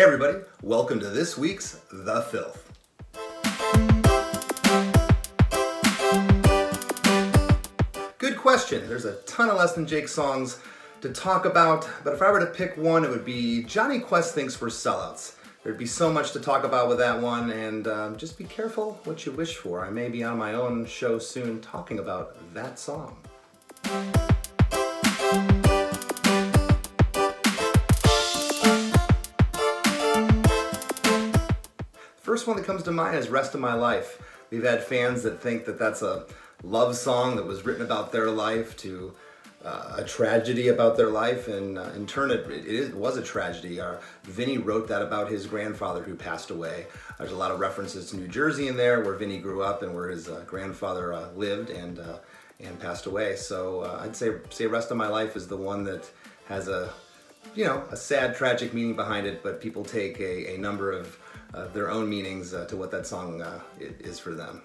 everybody, welcome to this week's The Filth. Good question. There's a ton of Less Than Jake songs to talk about, but if I were to pick one, it would be Johnny Quest Thinks We're Sellouts. There'd be so much to talk about with that one, and um, just be careful what you wish for. I may be on my own show soon talking about that song. First one that comes to mind is Rest of My Life. We've had fans that think that that's a love song that was written about their life to uh, a tragedy about their life, and uh, in turn, it, it, is, it, was a tragedy. Our, Vinnie wrote that about his grandfather who passed away. There's a lot of references to New Jersey in there, where Vinnie grew up and where his uh, grandfather uh, lived and uh, and passed away. So uh, I'd say say "Rest of My Life" is the one that has a you know a sad, tragic meaning behind it, but people take a, a number of Uh, their own meanings uh, to what that song uh, is for them.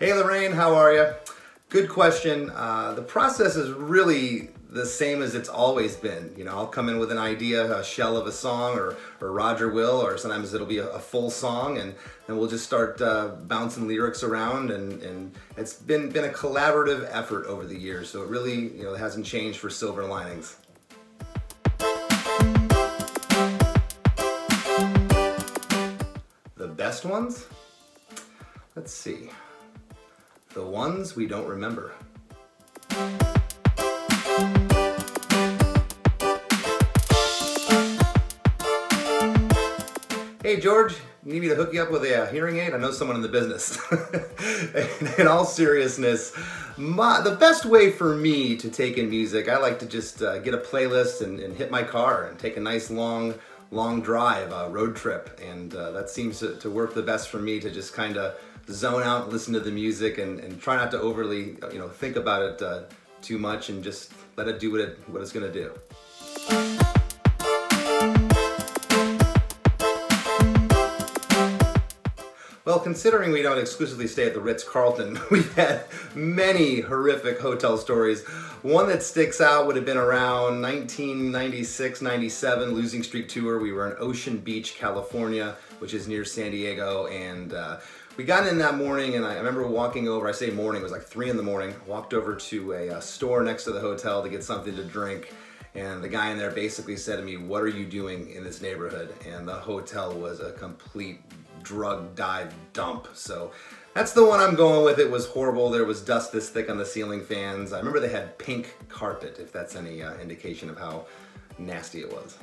Hey Lorraine, how are you? Good question. Uh, the process is really the same as it's always been. You know, I'll come in with an idea, a shell of a song, or, or Roger will, or sometimes it'll be a, a full song, and then we'll just start uh, bouncing lyrics around, and, and it's been, been a collaborative effort over the years, so it really, you know, hasn't changed for Silver Linings. The best ones? Let's see. The ones we don't remember. Hey George, you need me to hook you up with a hearing aid? I know someone in the business. in all seriousness, my, the best way for me to take in music, I like to just uh, get a playlist and, and, hit my car and take a nice long, long drive, uh, road trip. And uh, that seems to, to work the best for me to just kind of zone out listen to the music and, and try not to overly, you know, think about it uh, too much and just let it do what, it, what it's gonna do. Well, considering we don't exclusively stay at the Ritz-Carlton, we've had many horrific hotel stories. One that sticks out would have been around 1996, 97, Losing Streak Tour. We were in Ocean Beach, California, which is near San Diego, and uh, we got in that morning and I remember walking over, I say morning, it was like three in the morning, walked over to a, a, store next to the hotel to get something to drink. And the guy in there basically said to me, what are you doing in this neighborhood? And the hotel was a complete drug dive dump. So that's the one I'm going with. It was horrible. There was dust this thick on the ceiling fans. I remember they had pink carpet, if that's any uh, indication of how nasty it was.